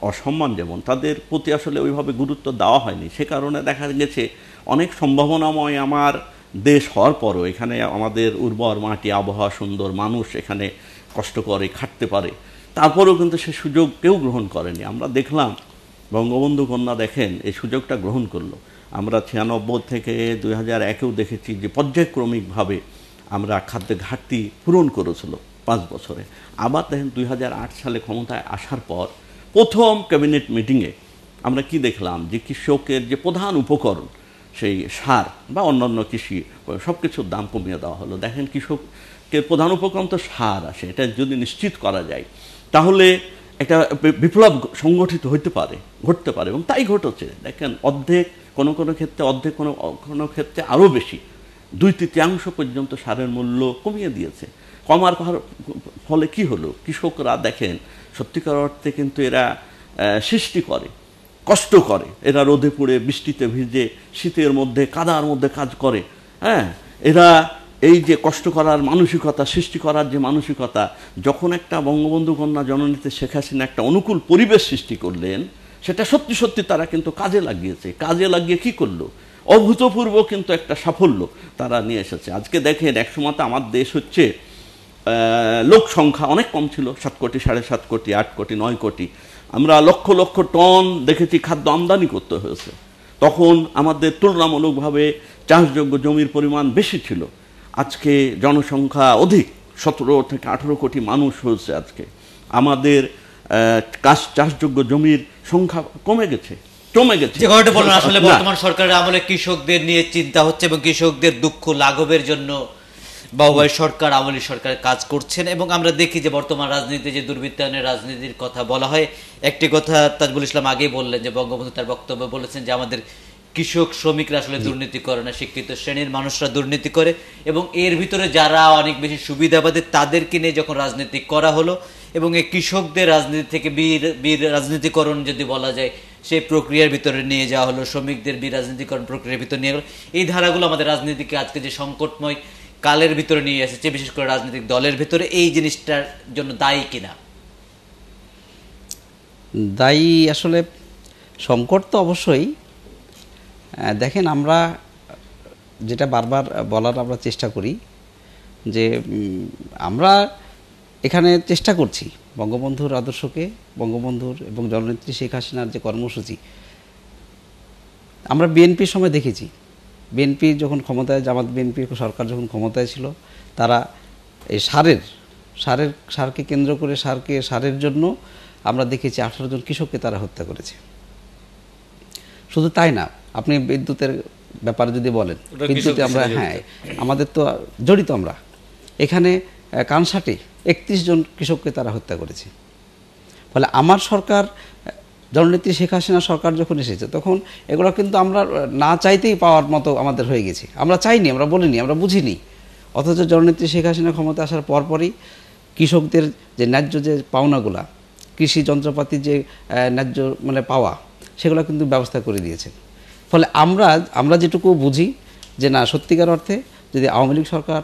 অসম্মান যেমন, তাদের প্রতি আসলে ওইভাবে গুরুত্ব দেওয়া হয়নি। সে কারণে দেখা গেছে অনেক সম্ভাবনাময় আমার দেশ হওয়ার পরও এখানে আমাদের উর্বর মাটি, আবহাওয়া সুন্দর, মানুষ এখানে কষ্ট করে, খাটতে পারে। তারপরেও কিন্তু সে সুযোগ কেউ গ্রহণ করেনি। আমরা দেখলাম বঙ্গবন্ধু কন্যা দেখেন, এই সুযোগটা গ্রহণ করল। আমরা ছিয়ানব্বই থেকে দুই হাজার একেও দেখেছি যে পর্যায়ক্রমিকভাবে আমরা খাদ্য ঘাটতি পূরণ করেছিল পাঁচ বছরে। আবার দেখেন দুই হাজার আট সালে ক্ষমতায় আসার পর প্রথম ক্যাবিনেট মিটিংয়ে আমরা কি দেখলাম যে কৃষকের যে প্রধান উপকরণ, সেই সার বা অন্যান্য কৃষি সব কিছুর দাম কমিয়ে দেওয়া হলো। দেখেন কৃষকের প্রধান উপকরণ তো সার আসে, এটা যদি নিশ্চিত করা যায়, তাহলে একটা বিপ্লব সংগঠিত হইতে পারে, ঘটতে পারে এবং তাই ঘটেছে। দেখেন, অর্ধেক কোনো কোনো ক্ষেত্রে, অর্ধেক কোনো কোনো ক্ষেত্রে আরও বেশি। দুই তৃতীয়াংশ পর্যন্ত সারের মূল্য কমিয়ে দিয়েছে। কমার ফলে কি হলো? কৃষকরা দেখেন, সত্যিকার অর্থে কিন্তু এরা সৃষ্টি করে, কষ্ট করে। এরা রোদে পুড়ে বৃষ্টিতে ভিজে শীতের মধ্যে, কাদার মধ্যে কাজ করে হ্যাঁ? এরা এই যে কষ্ট করার মানসিকতা, সৃষ্টি করার যে মানসিকতা, যখন একটা বঙ্গবন্ধু কন্যা জননীতে শেখ হাসিনা একটা অনুকূল পরিবেশ সৃষ্টি করলেন, সেটা সত্যি সত্যি তারা কিন্তু কাজে লাগিয়েছে। কাজে লাগিয়ে কি করল? অভূতপূর্ব কিন্তু একটা সাফল্য তারা নিয়ে এসেছে। আজকে দেখেন একসময় আমার দেশ হচ্ছে লোক সংখ্যা অনেক কম ছিল, সাত কোটি, সাড়ে সাত কোটি, আট কোটি, নয় কোটি। আমরা লক্ষ লক্ষ টন দেখেছি খাদ্য আমদানি করতে হয়েছে। তখন আমাদের তুলনামূলকভাবে চাষযোগ্য জমির পরিমাণ বেশি ছিল। আজকে জনসংখ্যা অধিক সতেরো থেকে আঠেরো কোটি মানুষ হয়েছে আজকে। আমাদের কাজ- চাষযোগ্য জমির সংখ্যা কমে গেছে কমে গেছে। যে ঘটনা বললেন আসলে বর্তমান সরকারের আমলে কৃষকদের নিয়ে চিন্তা হচ্ছে এবং কৃষকদের দুঃখ লাঘবের জন্য বাবুভাই সরকার আমলি সরকার কাজ করছেন এবং আমরা দেখি যে বর্তমান রাজনীতি যে দুর্বৃত্তায়নের রাজনীতির কথা বলা হয় একটি কথা তাজবুল ইসলাম আগেই বললেন যে বঙ্গবন্ধু তার বক্তব্য বলেছেন যে আমাদের কৃষক শ্রমিকরা আসলে দুর্নীতি করে না শিক্ষিত শ্রেণির মানুষরা দুর্নীতি করে এবং এর ভিতরে যারা অনেক বেশি সুবিধাবাদী তাদেরকে নিয়ে যখন রাজনীতি করা হলো এবং এই কৃষকদের রাজনীতি থেকে বীর বীর রাজনীতিকরণ যদি বলা যায় সেই প্রক্রিয়ার ভিতরে নিয়ে যাওয়া হলো শ্রমিকদের বীর রাজনীতিকরণ প্রক্রিয়ার ভিতরে নিয়ে গেলো। এই ধারাগুলো আমাদের রাজনীতিকে আজকে যে সংকটময় কালের ভিতরে নিয়ে এসেছে বিশেষ করে রাজনৈতিক দলের ভিতরে এই জিনিসটার জন্য দায়ী কিনা? দায়ী আসলে সংকট তো অবশ্যই দেখেন আমরা যেটা বারবার বলার আমরা চেষ্টা করি যে আমরা এখানে চেষ্টা করছি বঙ্গবন্ধুর আদর্শকে, বঙ্গবন্ধুর এবং জননেত্রী শেখ হাসিনার যে কর্মসূচি, আমরা বিএনপির সময় দেখেছি। বিএনপি যখন ক্ষমতায়, জামাত বিএনপি সরকার যখন ক্ষমতায় ছিল, তারা এই সারের সারের, সারকে কেন্দ্র করে সারকে, সারের জন্য আমরা দেখেছি আঠারো জন কৃষককে তারা হত্যা করেছে। শুধু তাই না আপনি বিদ্যুতের ব্যাপারে যদি বলেন বিদ্যুতে আমরা হ্যাঁ আমাদের তো জড়িত আমরা। এখানে কানসাটে একত্রিশ জন কৃষককে তারা হত্যা করেছে। ফলে আমার সরকার জননেত্রী শেখ হাসিনা সরকার যখন এসেছে তখন এগুলো কিন্তু আমরা না চাইতেই পাওয়ার মতো আমাদের হয়ে গেছে। আমরা চাইনি আমরা বলিনি আমরা বুঝিনি। অথচ জননেত্রী শেখ হাসিনা ক্ষমতা আসার পরপরই কৃষকদের যে ন্যায্য যে পাওনাগুলা কৃষি যন্ত্রপাতি যে ন্যায্য মানে পাওয়া সেগুলো কিন্তু ব্যবস্থা করে দিয়েছে ফলে আমরা আমরা যেটুকু বুঝি যে না, সত্যিকার অর্থে যদি আওয়ামী লীগ সরকার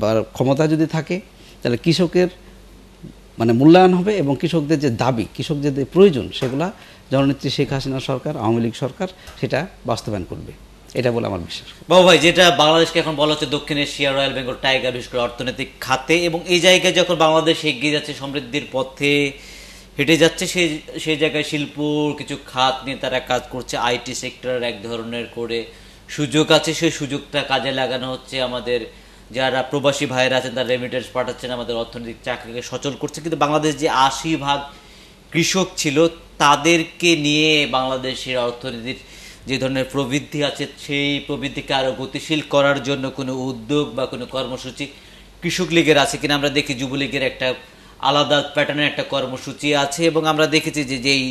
বা ক্ষমতা যদি থাকে, তাহলে কৃষকের মানে মূল্যায়ন হবে এবং কৃষকদের যে দাবি, কৃষকদের যে প্রয়োজন, সেগুলা জননেত্রী শেখ হাসিনা সরকার, আওয়ামী লীগ সরকার সেটা বাস্তবায়ন করবে। এটা বলে আমার বিশ্বাস। বাবু ভাই, যেটা বাংলাদেশকে এখন বলা হচ্ছে দক্ষিণ এশিয়া, রয়্যাল বেঙ্গল, টাইগার, বিশেষ করে অর্থনৈতিক খাতে এবং এই জায়গায় যখন বাংলাদেশ এগিয়ে যাচ্ছে সমৃদ্ধির পথে হেঁটে যাচ্ছে সেই সেই জায়গায় শিল্প কিছু খাত নিয়ে তারা কাজ করছে আইটি সেক্টরের এক ধরনের করে সুযোগ আছে, সেই সুযোগটা কাজে লাগানো হচ্ছে। আমাদের যারা প্রবাসী ভাইয়েরা আছেন, তারা রেমিটেন্স পাঠাচ্ছেন, আমাদের অর্থনৈতিক চাকরিকে সচল করছে। কিন্তু বাংলাদেশ যে আশি ভাগ কৃষক ছিল, তাদেরকে নিয়ে বাংলাদেশের অর্থনীতির যে ধরনের প্রবৃদ্ধি আছে, সেই প্রবৃদ্ধিকে আরও গতিশীল করার জন্য কোনো উদ্যোগ বা কোনো কর্মসূচি কৃষক লীগের আছে কিনা, আমরা দেখি যুবলীগের একটা আলাদা প্যাটার্নের একটা কর্মসূচি আছে এবং আমরা দেখেছি যে যেই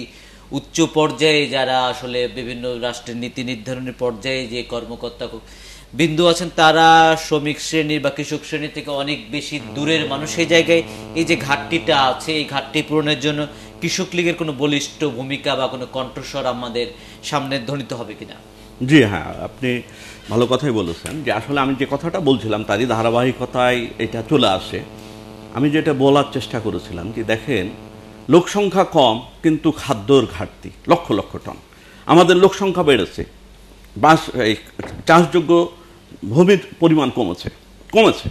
উচ্চ পর্যায়ে যারা আসলে বিভিন্ন রাষ্ট্রের নীতি নির্ধারণের পর্যায়ে যে কর্মকর্তা বিন্দু আছেন, তারা শ্রমিক শ্রেণির বা কৃষক শ্রেণি থেকে অনেক বেশি দূরের মানুষ। সেই জায়গায় এই যে ঘাটতিটা আছে, এই ঘাটতি পূরণের জন্য কৃষক লীগের কোনো বলিষ্ঠ ভূমিকা বা কোনো কণ্ঠস্বর আমাদের সামনে ধ্বনিত হবে কিনা? জি হ্যাঁ আপনি ভালো কথাই বলেছেন যে আসলে আমি যে কথাটা বলছিলাম, তারই ধারাবাহিকতায় এটা চলে আসে। আমি যেটা বলার চেষ্টা করেছিলাম যে দেখেন, লোক সংখ্যা কম, কিন্তু খাদ্যর ঘাটতি, লক্ষ লক্ষ টন। আমাদের লোক সংখ্যা বেড়েছে। বাস, এই চাষযোগ্য ভূমির পরিমাণ কমেছে কমেছে।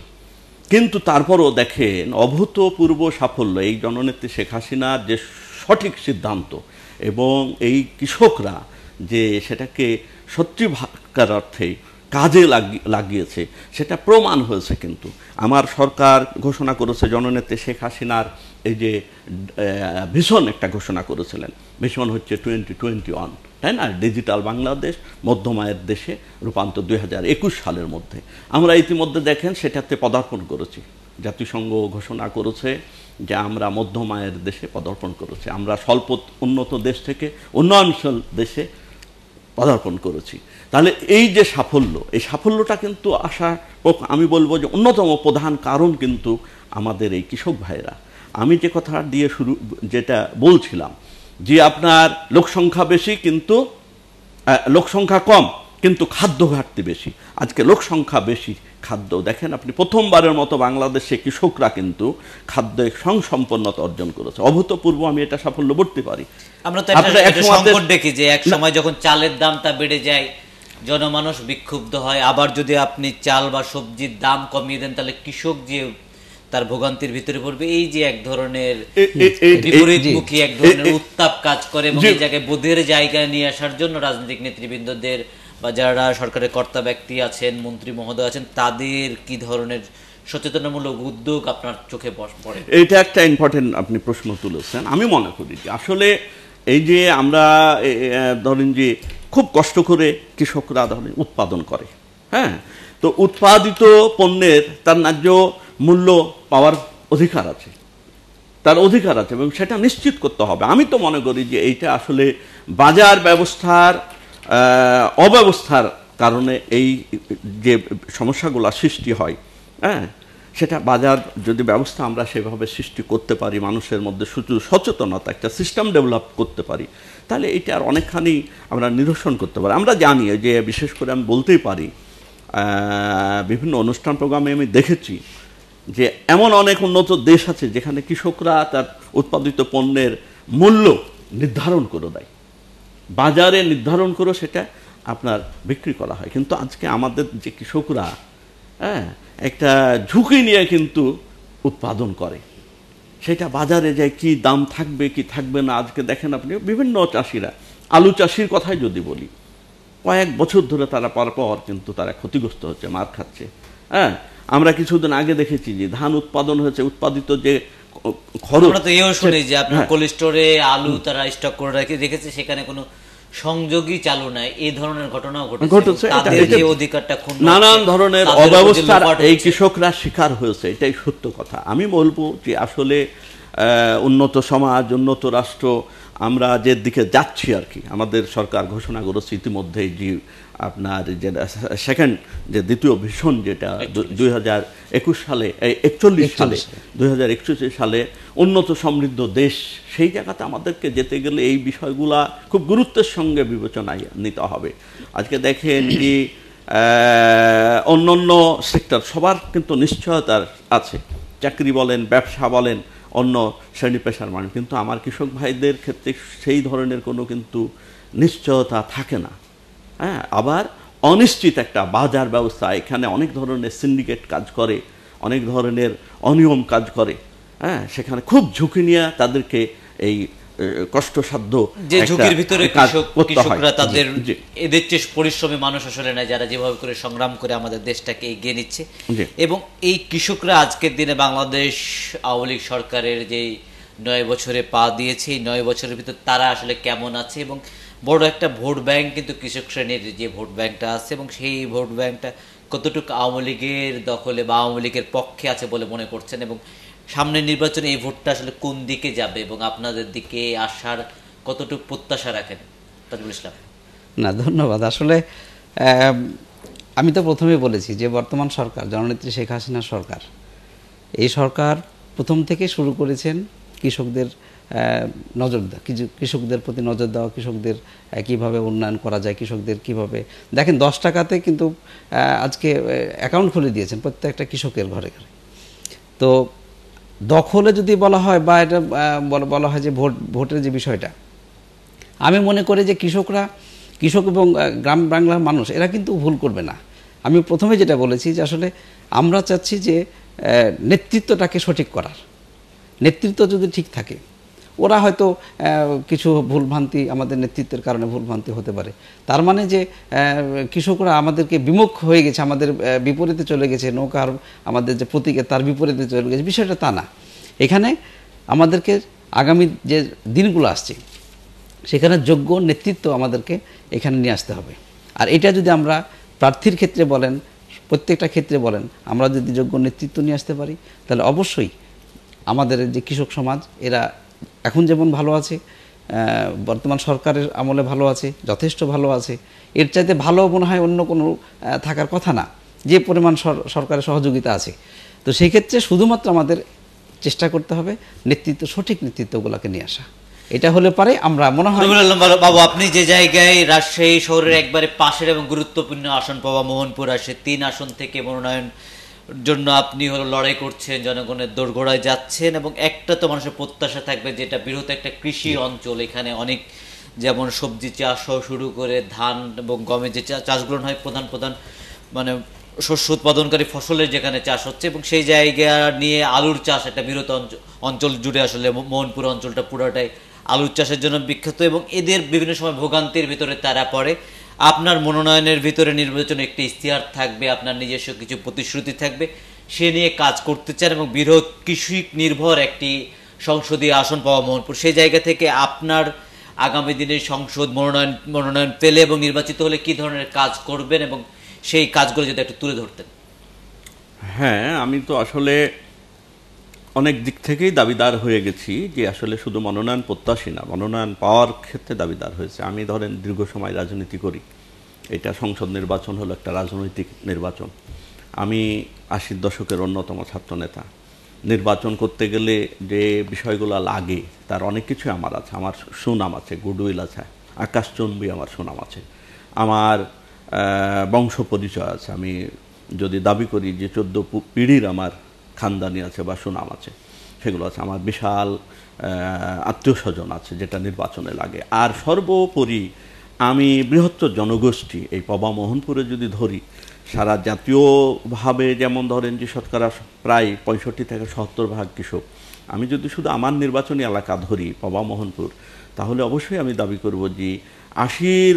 কিন্তু তারপরও দেখেন, অভূতপূর্ব সাফল্য এই জননেত্রী শেখ হাসিনার যে সঠিক সিদ্ধান্ত এবং এই কৃষকরা যে সেটাকে সত্যি সত্যিকার অর্থে কাজে লাগি- লাগিয়েছে। সেটা প্রমাণ হয়েছে কিন্তু। আমার সরকার ঘোষণা করেছে, জননেত্রী শেখ হাসিনার এই যে ভীষণ একটা ঘোষণা করেছিলেন। ভীষণ হচ্ছে টোয়েন্টি টোয়েন্টি ওয়ান তাই না? ডিজিটাল বাংলাদেশ, মধ্যমায়ের দেশে রূপান্তর দুই হাজার একুশ সালের মধ্যে। আমরা ইতিমধ্যে দেখেন সেটাতে পদার্পণ করেছি। জাতিসংঘ ঘোষণা করেছে যে আমরা মধ্যমায়ের দেশে পদার্পণ করেছি। আমরা স্বল্প উন্নত দেশ থেকে উন্নয়নশীল দেশে পদার্পণ করেছি। তাহলে এই যে সাফল্য এই সাফল্যটা কিন্তু আসা আমি বলব যে অন্যতম প্রধান কারণ কিন্তু আমাদের এই কৃষক ভাইরা আমি যে কথা দিয়ে শুরু যেটা বলছিলাম যে আপনার লোক সংখ্যা বেশি কিন্তু আহ, লোক সংখ্যা কম কিন্তু খাদ্য ঘাটতি বেশি। আজকে লোক সংখ্যা বেশি খাদ্য দেখেন আপনি প্রথমবারের মতো বাংলাদেশে কৃষকরা কিন্তু খাদ্য সংসম্পন্নতা অর্জন করেছে। অভূতপূর্ব আমি এটা সাফল্য বলতে পারি। আমরা তো একটা সংকট দেখি যে এক সময় যখন চালের দামটা বেড়ে যায় জনমানুষ বিক্ষুব্ধ হয়। আবার যদি আপনি চাল বা সবজির দাম কমিয়ে দেন তাহলে কৃষক যে তার ভোগান্তির ভিতরে পড়বে এই যে এক ধরনের বিপরীতমুখী এক ধরনের উত্তাপ কাজ করে এবং এই জায়গায় বোধের জায়গায় নিয়ে আসার জন্য রাজনৈতিক নেতৃবৃন্দদের বা যারা সরকারের কর্তা ব্যক্তি আছেন মন্ত্রী মহোদয় আছেন তাদের কি ধরনের সচেতনামূলক উদ্যোগ আপনার চোখে পড়ে এটা একটা ইম্পর্টেন্ট আপনি প্রশ্ন তুলেছেন। আমি মনে করি যে আসলে এই যে আমরা ধরেন যে খুব কষ্ট করে কৃষকরা উৎপাদন করে হ্যাঁ? তো উৎপাদিত পণ্যের তার ন্যায্য মূল্য পাওয়ার অধিকার আছে, তার অধিকার আছে এবং সেটা নিশ্চিত করতে হবে। আমি তো মনে করি যে এইটা আসলে বাজার ব্যবস্থার অব্যবস্থার কারণে এই যে সমস্যাগুলো সৃষ্টি হয় হ্যাঁ? সেটা বাজার যদি ব্যবস্থা আমরা সেভাবে সৃষ্টি করতে পারি, মানুষের মধ্যে সচেতনতা, একটা সিস্টেম ডেভেলপ করতে পারি তাহলে এটা আর অনেকখানি আমরা নিরসন করতে পারি। আমরা জানি যে বিশেষ করে আমি বলতেই পারি বিভিন্ন অনুষ্ঠান প্রোগ্রামে আমি দেখেছি যে এমন অনেক উন্নত দেশ আছে যেখানে কৃষকরা তার উৎপাদিত পণ্যের মূল্য নির্ধারণ করে দেয়। বাজারে নির্ধারণ করে সেটা আপনার বিক্রি করা হয়। কিন্তু আজকে আমাদের যে কৃষকরা হ্যাঁ একটা ঝুঁকি নিয়ে কিন্তু উৎপাদন করে। সেটা বাজারে যায় কি দাম থাকবে কি থাকবে না আজকে দেখেন আপনি বিভিন্ন চাষিরা আলু চাষির কথাই যদি বলি কয়েক বছর ধরে তারা পর পর কিন্তু তারা ক্ষতিগ্রস্ত হচ্ছে মার খাচ্ছে হ্যাঁ আমরা কিছুদিন আগে দেখেছি যে ধান উৎপাদন হয়েছে উৎপাদিত যে খরচ আমরা তো এও শুনি যে আপনার হ্যাঁ। কোল্ড স্টোরে আলু তারা স্টক করে রেখে রেখেছে সেখানে কোনো সংযোগই চালনায় এই ধরনের ঘটনাও ঘটেছে। যে অধিকারটা নানান ধরনের অব্যবস্থার এই কৃষকরা শিকার হয়েছে এটাই সত্য কথা। আমি বলব যে আসলে আহ, উন্নত সমাজ উন্নত রাষ্ট্র আমরা যে দিকে যাচ্ছি আর কি আমাদের সরকার ঘোষণা করেছে ইতিমধ্যেই যে আপনার যে সেকেন্ড যে দ্বিতীয় ভীষণ যেটা দুই হাজার একুশ সালে একচল্লিশ সালে দুই হাজার একচল্লিশ সালে উন্নত সমৃদ্ধ দেশ সেই জায়গাতে আমাদেরকে যেতে গেলে এই বিষয়গুলা খুব গুরুত্বের সঙ্গে বিবেচনায় নিতে হবে। আজকে দেখেন যে অন্যান্য সেক্টর সবার কিন্তু নিশ্চয়তা আছে। চাকরি বলেন ব্যবসা বলেন অন্য শ্রেণি পেশার মানুষ। কিন্তু আমার কৃষক ভাইদের ক্ষেত্রে সেই ধরনের কোনো কিন্তু নিশ্চয়তা থাকে না। হ্যাঁ আবার অনিশ্চিত একটা বাজার ব্যবস্থা, এখানে অনেক ধরনের সিন্ডিকেট কাজ করে, অনেক ধরনের অনিয়ম কাজ করে। হ্যাঁ সেখানে খুব ঝুঁকি নিয়ে তাদেরকে এই কষ্টসাধ্য যে ঝুঁকির ভিতরে। কৃষকরা তাদের। এদের চেয়ে পরিশ্রমী মানুষ আসলে নাই যারা যেভাবে করে সংগ্রাম করে আমাদের দেশটাকে এগিয়ে নিচ্ছে এবং এই কৃষকরা আজকের দিনে বাংলাদেশ আওয়ামী লীগ সরকারের যে নয় বছরে পা দিয়েছে এই নয় বছরের ভিতর তারা আসলে কেমন আছে এবং বড় একটা ভোট ব্যাংক কিন্তু কৃষক শ্রেণির যে ভোট ব্যাংকটা আছে এবং সেই ভোট ব্যাংকটা কতটুকু আওয়ামী লীগের দখলে বা আওয়ামী লীগের পক্ষে আছে বলে মনে করছেন এবং সামনের নির্বাচনে এই ভোটটা আসলে কোন দিকে যাবে এবং আপনাদের দিকে আসার কতটুকু প্রত্যাশা রাখেন? তাজুল ইসলাম। না, ধন্যবাদ। আসলে আমি তো প্রথমেই বলেছি যে বর্তমান সরকার, জননেত্রী শেখ হাসিনার সরকার, এই সরকার প্রথম থেকে শুরু করেছেন কৃষকদের নজর দেওয়া কৃষকদের প্রতি নজর দেওয়া, কৃষকদের কীভাবে উন্নয়ন করা যায়, কৃষকদের কীভাবে, দেখেন দশ টাকাতে কিন্তু আজকে অ্যাকাউন্ট খুলে দিয়েছেন প্রত্যেকটা কৃষকের ঘরে ঘরে। তো দখলে যদি বলা হয় বা এটা বলা- হয় যে ভোট, ভোটের যে বিষয়টা, আমি মনে করি যে কৃষকরা, কৃষক এবং গ্রাম বাংলার মানুষ, এরা কিন্তু ভুল করবে না। আমি প্রথমে যেটা বলেছি যে আসলে আমরা চাচ্ছি যে নেতৃত্বটাকে সঠিক করার। নেতৃত্ব যদি ঠিক থাকে ওরা হয়তো কিছু ভুলভ্রান্তি আমাদের নেতৃত্বের কারণে ভুলভ্রান্তি হতে পারে। তার মানে যে কৃষকরা আমাদেরকে বিমুখ হয়ে গেছে, আমাদের বিপরীতে চলে গেছে নৌকার আমাদের যে প্রতীকে তার বিপরীতে চলে গেছে, বিষয়টা তা না। এখানে আমাদেরকে আগামী যে দিনগুলো আসছে, সেখানে যোগ্য নেতৃত্ব আমাদেরকে এখানে নিয়ে আসতে হবে। আর এটা যদি আমরা প্রার্থীর ক্ষেত্রে বলেন, প্রত্যেকটা ক্ষেত্রে বলেন, আমরা যদি যোগ্য নেতৃত্ব নিয়ে আসতে পারি, তাহলে অবশ্যই আমাদের যে কৃষক সমাজ, এরা এখন যেমন ভালো আছে বর্তমান সরকারের আমলে ভালো আছে, যথেষ্ট ভালো আছে, এর চাইতে ভালো মনে হয় অন্য কোনো থাকার কথা না, যে পরিমাণ সরকারের সহযোগিতা আছে। তো সেই ক্ষেত্রে শুধুমাত্র আমাদের চেষ্টা করতে হবে নেতৃত্ব, সঠিক নেতৃত্বগুলোকে নিয়ে আসা। এটা হলে পারে আমরা, মনে হয় বাবু আপনি যে জায়গায় রাজশাহী শহরের একবারে পাশের এবং গুরুত্বপূর্ণ আসন পাওয়া মোহনপুর আসে তিন আসন থেকে মনোনয়ন জন্য আপনি হলো লড়াই করছেন জনগণের দোরগোড়ায় যাচ্ছেন এবং একটা তো মানুষের প্রত্যাশা থাকবে যেটা বৃহৎ একটা কৃষি অঞ্চল এখানে অনেক যেমন সবজি চাষ শুরু করে ধান এবং গমের যে চাষগুলো হয় প্রধান প্রধান মানে শস্য উৎপাদনকারী ফসলের যেখানে চাষ হচ্ছে এবং সেই জায়গা নিয়ে আলুর চাষ একটা বৃহৎ অঞ্চল জুড়ে আসলে মোহনপুর অঞ্চলটা পুরোটাই আলুর চাষের জন্য বিখ্যাত এবং এদের বিভিন্ন সময় ভোগান্তির ভিতরে তারা পড়ে। আপনার মনোনয়নের ভিতরে নির্বাচনে একটি ইস্তিহার থাকবে, আপনার নিজস্ব কিছু প্রতিশ্রুতি থাকবে। সে নিয়ে কাজ করতে চান এবং বৃহৎ কৃষি নির্ভর একটি সংসদীয় আসন পাওয়া মোহনপুর। সেই জায়গা থেকে আপনার আগামী দিনে সংসদ মনোনয়ন মনোনয়ন পেলে এবং নির্বাচিত হলে কি ধরনের কাজ করবেন এবং সেই কাজগুলো যদি একটু তুলে ধরতেন? হ্যাঁ আমি তো আসলে অনেক দিক থেকেই দাবিদার হয়ে গেছি যে আসলে শুধু মনোনয়ন প্রত্যাশী না, মনোনয়ন পাওয়ার ক্ষেত্রে দাবিদার হয়েছে। আমি ধরেন দীর্ঘ সময় রাজনীতি করি। এটা সংসদ নির্বাচন হলো একটা রাজনৈতিক নির্বাচন। আমি আশির দশকের অন্যতম ছাত্রনেতা নির্বাচন করতে গেলে যে বিষয়গুলো লাগে, তার অনেক কিছু আমার আছে। আমার সুনাম আছে, গুডউইল আছে, আকাশচুম্বী আমার সুনাম আছে। আমার বংশ পরিচয় আছে। আমি যদি দাবি করি যে চোদ্দ পিঢ়ির আমার খানদানি আছে বা সুনাম আছে, সেগুলো আছে। আমার বিশাল আত্মীয় স্বজন আছে যেটা নির্বাচনে লাগে। আর সর্বোপরি আমি বৃহত্তর জনগোষ্ঠী, এই পবা মোহনপুরে যদি ধরি, সারা জাতীয়ভাবে যেমন ধরেন যে শতকরা প্রায় পঁয়ষট্টি থেকে সত্তর ভাগ কৃষক, আমি যদি শুধু আমার নির্বাচনী এলাকা ধরি, পবা মোহনপুর, তাহলে অবশ্যই আমি দাবি করব যে আশির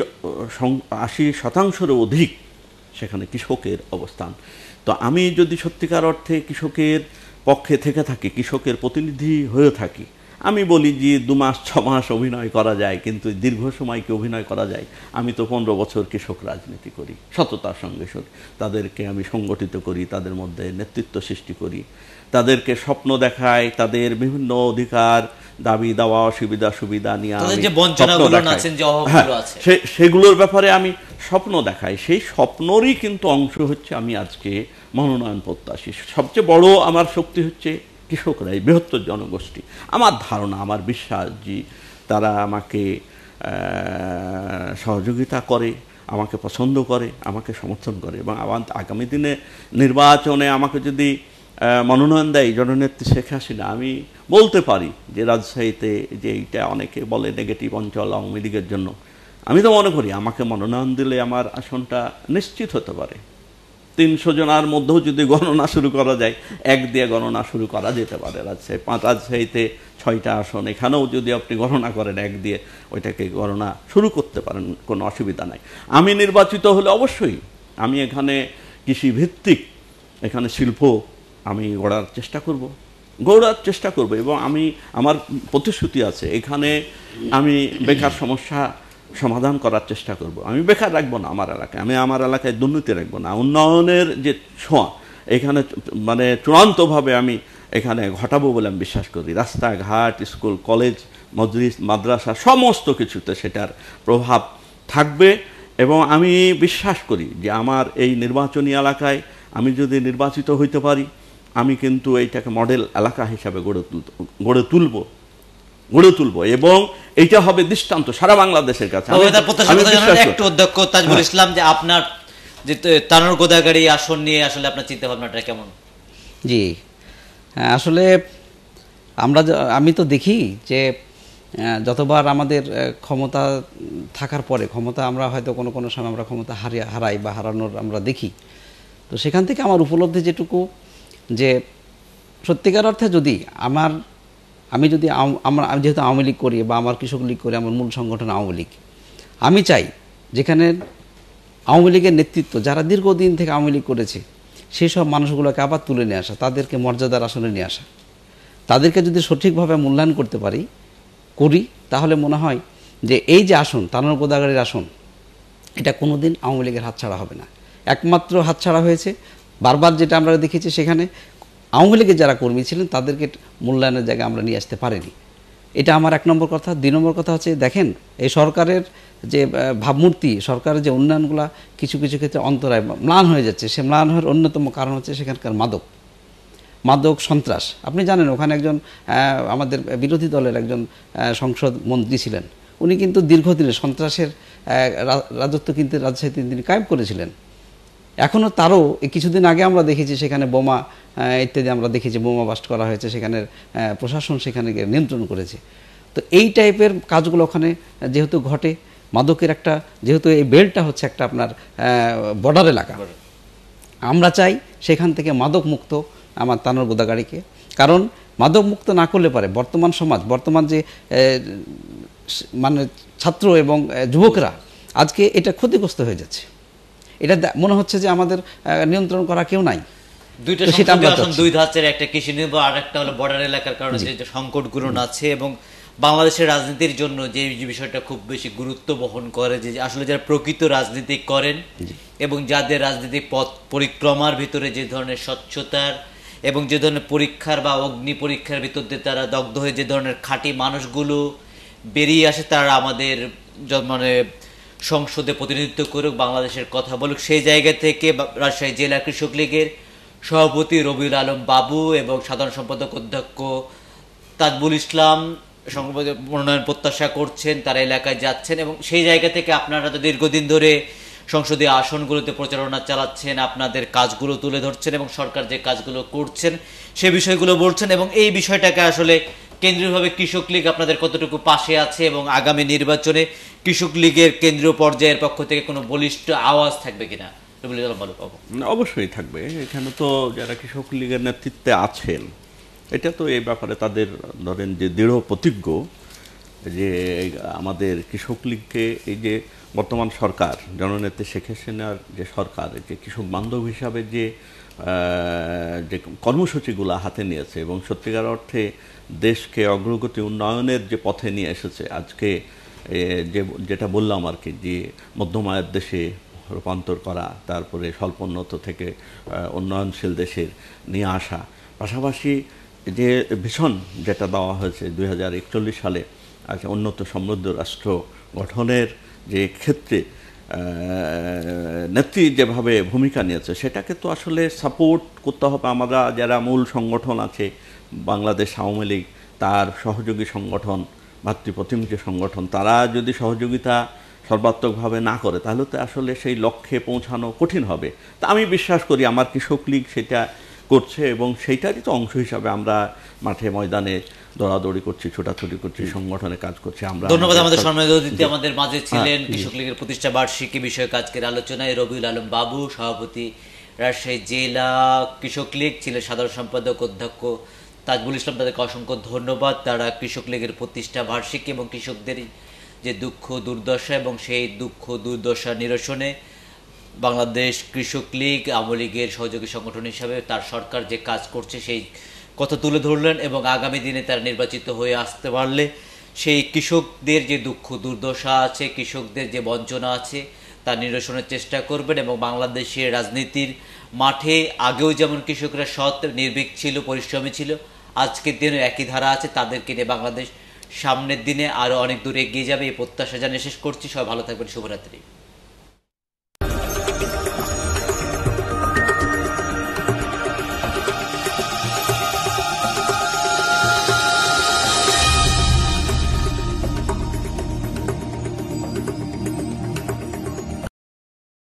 আশি শতাংশেরও অধিক সেখানে কৃষকের অবস্থান। তো আমি যদি সত্যিকার অর্থে কৃষকের পক্ষে থেকে থাকি, কৃষকের প্রতিনিধি হয়ে থাকি, আমি বলি যে দু মাস, ছ মাস অভিনয় করা যায়, কিন্তু দীর্ঘ সময় কি অভিনয় করা যায়? আমি তো পনেরো বছর কৃষক রাজনীতি করি, সততার সঙ্গে তাদেরকে আমি সংগঠিত করি, তাদের মধ্যে নেতৃত্ব সৃষ্টি করি। তাদেরকে স্বপ্ন দেখায় তাদের বিভিন্ন অধিকার দাবি দাওয়া অসুবিধা সুবিধা নিয়ে হ্যাঁ, সে- সেগুলোর ব্যাপারে আমি স্বপ্ন দেখাই। সেই স্বপ্নরই কিন্তু অংশ হচ্ছে আমি আজকে মনোনয়ন প্রত্যাশী। সবচেয়ে বড় আমার শক্তি হচ্ছে কৃষকরাই বৃহত্তর জনগোষ্ঠী। আমার ধারণা আমার বিশ্বাস যে তারা আমাকে সহযোগিতা করে আমাকে পছন্দ করে আমাকে সমর্থন করে। এবং আমার আগামী দিনে নির্বাচনে আমাকে যদি মনোনয়ন দেয়, জননেত্রী শেখ হাসিনা। আমি বলতে পারি যে রাজশাহীতে যে এইটা অনেকে বলে নেগেটিভ অঞ্চল আওয়ামী লীগের জন্য। আমি তো মনে করি আমাকে মনোনয়ন দিলে আমার আসনটা নিশ্চিত হতে পারে। তিনশো জনার মধ্যেও যদি গণনা শুরু করা যায়, এক দিয়ে গণনা শুরু করা যেতে পারে রাজশাহী পাঁচ। রাজশাহীতে ছয়টা আসন, এখানেও যদি আপনি গণনা করেন এক দিয়ে, ওইটাকে গণনা শুরু করতে পারেন, কোনো অসুবিধা নাই। আমি নির্বাচিত হলে অবশ্যই আমি এখানে কৃষিভিত্তিক, এখানে শিল্প আমি গড়ার চেষ্টা করব, গড়ার চেষ্টা করব এবং আমি, আমার প্রতিশ্রুতি আছে, এখানে আমি বেকার সমস্যা সমাধান করার চেষ্টা করব। আমি বেকার রাখব না আমার এলাকায়, আমি আমার এলাকায় দুর্নীতি রাখব না, উন্নয়নের যে ছোঁয়া, এখানে মানে চূড়ান্তভাবে আমি এখানে ঘটাবো বলে আমি বিশ্বাস করি। রাস্তাঘাট, স্কুল, কলেজ, মজলিস, মাদ্রাসা, সমস্ত কিছুতে সেটার প্রভাব থাকবে এবং আমি বিশ্বাস করি যে আমার এই নির্বাচনী এলাকায় আমি যদি নির্বাচিত হইতে পারি আমি কিন্তু এইটাকে মডেল এলাকা হিসাবে গড়ে তুল গড়ে তুলব গড়ে তুলব এবং এইটা হবে দৃষ্টান্ত সারা বাংলাদেশের কাছে। একটু অধ্যক্ষ তাজমুল হ্যাঁ। ইসলাম যে আপনার যে তানোর গোদাগাড়ি আসন নিয়ে আসলে আপনার চিন্তা ভাবনাটা কেমন জি হ্যাঁ, আসলে আমরা আমি তো দেখি যে আহ, যতবার আমাদের ক্ষমতা থাকার পরে ক্ষমতা আমরা হয়তো কোনো কোনো সময় আমরা ক্ষমতা হারিয়ে হারাই বা হারানোর আমরা দেখি তো সেখান থেকে আমার উপলব্ধি যেটুকু যে সত্যিকার অর্থে যদি আমার, আমি যদি আম- আমার, আমি যেহেতু আওয়ামী লীগ করি বা আমার কৃষক লীগ করি, আমার মূল সংগঠন আওয়ামী লীগ, আমি চাই যেখানে আওয়ামী লীগের নেতৃত্ব, যারা দীর্ঘদিন থেকে আওয়ামী লীগ করেছে, সেই সব মানুষগুলোকে আবার তুলে নিয়ে আসা, তাদেরকে মর্যাদার আসনে নিয়ে আসা। তাদেরকে যদি সঠিকভাবে মূল্যায়ন করতে পারি, করি, তাহলে মনে হয় যে এই যে আসন তানোর গোদাগাড়ির আসন, এটা কোনোদিন আওয়ামী লীগের হাতছাড়া হবে না। একমাত্র হাতছাড়া হয়েছে বারবার যেটা আমরা দেখেছি সেখানে আওয়ামী লীগের যারা কর্মী ছিলেন, তাদেরকে মূল্যায়নের জায়গায় আমরা নিয়ে আসতে পারিনি। এটা আমার এক নম্বর কথা। দুই নম্বর কথা হচ্ছে, দেখেন, এই সরকারের যে ভাবমূর্তি, সরকারের যে উন্নয়নগুলা কিছু কিছু ক্ষেত্রে অন্তরায় ম্লান হয়ে যাচ্ছে। সে ম্লান হওয়ার অন্যতম কারণ হচ্ছে সেখানকার মাদক। মাদক সন্ত্রাস। আপনি জানেন, ওখানে একজন আমাদের বিরোধী দলের একজন সংসদ মন্ত্রী ছিলেন। উনি কিন্তু দীর্ঘদিনে সন্ত্রাসের রাজত্ব কিন্তু রাজশাহীতে তিনি কায়েম করেছিলেন। এখনও তারও এই কিছুদিন আগে আমরা দেখেছি সেখানে বোমা ইত্যাদি আমরা দেখেছি বোমা বাস্ট করা হয়েছে সেখানের প্রশাসন সেখানে গিয়ে নিয়ন্ত্রণ করেছে। তো এই টাইপের কাজগুলো ওখানে যেহেতু ঘটে মাদকের একটা যেহেতু এই বেল্টটা হচ্ছে একটা আপনার বর্ডার এলাকা। আমরা চাই সেখান থেকে মাদক মুক্ত আমার তানোর গোদাগাড়িকে কারণ মাদক মুক্ত না করলে পারে বর্তমান সমাজ বর্তমান যে মানে ছাত্র এবং যুবকরা আজকে এটা ক্ষতিগ্রস্ত হয়ে যাচ্ছে। এটা মনে হচ্ছে যে আমাদের নিয়ন্ত্রণ করা কেউ নাই। দুইটা। দুই ধাঁচের একটা কৃষি নির্ভর আর একটা হলো বর্ডার এলাকার কারণে যে সংকটগুলো আছে এবং বাংলাদেশের রাজনীতির জন্য যে যে বিষয়টা খুব বেশি গুরুত্ব বহন করে যে আসলে যারা প্রকৃত রাজনীতি করেন এবং যাদের রাজনৈতিক পথ পরিক্রমার ভিতরে যে ধরনের স্বচ্ছতার এবং যে ধরনের পরীক্ষার বা অগ্নি পরীক্ষার ভিতর দিয়ে তারা দগ্ধ হয়ে যে ধরনের খাঁটি মানুষগুলো বেরিয়ে আসে তারা আমাদের মানে সংসদে প্রতিনিধিত্ব করুক, বাংলাদেশের কথা বলুক, সেই জায়গা থেকে রাজশাহী জেলা কৃষক লীগের সভাপতি রবিউল আলম বাবু এবং সাধারণ সম্পাদক অধ্যক্ষ তাজবুল ইসলাম মনোনয়ন প্রত্যাশা করছেন, তারা এলাকায় যাচ্ছেন এবং সেই জায়গা থেকে আপনারা তো দীর্ঘদিন ধরে সংসদীয় আসনগুলোতে প্রচারণা চালাচ্ছেন, আপনাদের কাজগুলো তুলে ধরছেন এবং সরকার যে কাজগুলো করছেন সে বিষয়গুলো বলছেন এবং এই বিষয়টাকে আসলে কেন্দ্রীয়ভাবে কৃষক লীগ আপনাদের কতটুকু পাশে আছে এবং আগামী নির্বাচনে কৃষক লীগের কেন্দ্রীয় পর্যায়ের পক্ষ থেকে কোনো বলিষ্ঠ আওয়াজ থাকবে কিনা? অবশ্যই থাকবে। এখানে তো যারা কৃষক লীগের নেতৃত্বে আছেন, এটা তো এই ব্যাপারে তাদের ধরেন যে দৃঢ় প্রতিজ্ঞ যে আমাদের কৃষক লীগকে এই যে বর্তমান সরকার, জননেত্রী শেখ হাসিনার যে সরকার, যে কৃষক বান্ধব হিসাবে যে যে কর্মসূচিগুলো হাতে নিয়েছে এবং সত্যিকার অর্থে দেশকে অগ্রগতি উন্নয়নের যে পথে নিয়ে এসেছে, আজকে যে, যেটা বললাম আর কি, যে মধ্যমায়ের দেশে রূপান্তর করা, তারপরে স্বল্পোন্নত থেকে উন্নয়নশীল দেশের নিয়ে আসা, পাশাপাশি যে ভীষণ যেটা দেওয়া হয়েছে দু হাজার একচল্লিশ সালে আজকে উন্নত সমৃদ্ধ রাষ্ট্র গঠনের যে ক্ষেত্রে নেত্রী যেভাবে ভূমিকা নিয়েছে, সেটাকে তো আসলে সাপোর্ট করতে হবে। আমরা যারা মূল সংগঠন আছে বাংলাদেশ আওয়ামী লীগ তার সহযোগী সংগঠন ভাতৃপ্রতিম যে সংগঠন তারা যদি সহযোগিতা সর্বাত্মকভাবে না করে তাহলে তো আসলে সেই লক্ষ্যে পৌঁছানো কঠিন হবে। তা আমি বিশ্বাস করি আমার কৃষক লীগ সেটা করছে এবং সেইটারই তো অংশ হিসাবে আমরা মাঠে ময়দানে দৌড়াদৌড়ি করছি ছোটাছুটি করছি সংগঠনে কাজ করছি আমরা ধন্যবাদ আমাদের সম্মানিত অতিথি আমাদের মাঝে ছিলেন হ্যাঁ, কৃষক লীগের প্রতিষ্ঠা বার্ষিকী বিষয়ক আজকের আলোচনায় রবিউল আলম বাবু সভাপতি রাজশাহী জেলা কৃষক লীগ ছিলেন সাধারণ সম্পাদক অধ্যক্ষ তাজবুল ইসলাম, তাদেরকে অসংখ্য ধন্যবাদ। তারা কৃষক লীগের প্রতিষ্ঠা বার্ষিকী এবং কৃষকদের যে দুঃখ, দুর্দশা এবং সেই দুঃখ, দুর্দশা নিরসনে বাংলাদেশ কৃষক লীগ, আওয়ামী লীগের সহযোগী সংগঠন হিসাবে তার সরকার যে কাজ করছে, সেই কথা তুলে ধরলেন এবং আগামী দিনে তারা নির্বাচিত হয়ে আসতে পারলে সেই কৃষকদের যে দুঃখ, দুর্দশা আছে, কৃষকদের যে বঞ্চনা আছে, তা নিরসনের চেষ্টা করবেন এবং বাংলাদেশের রাজনীতির মাঠে আগেও যেমন কৃষকরা সৎ, নির্ভীক ছিল, পরিশ্রমী ছিল আজকের দিনে একই ধারা আছে, তাদেরকে নিয়ে বাংলাদেশ সামনের দিনে আরও অনেক দূর এগিয়ে যাবে, এই প্রত্যাশা জানিয়ে শেষ করছি। সবাই ভালো থাকবেন, শুভরাত্রি।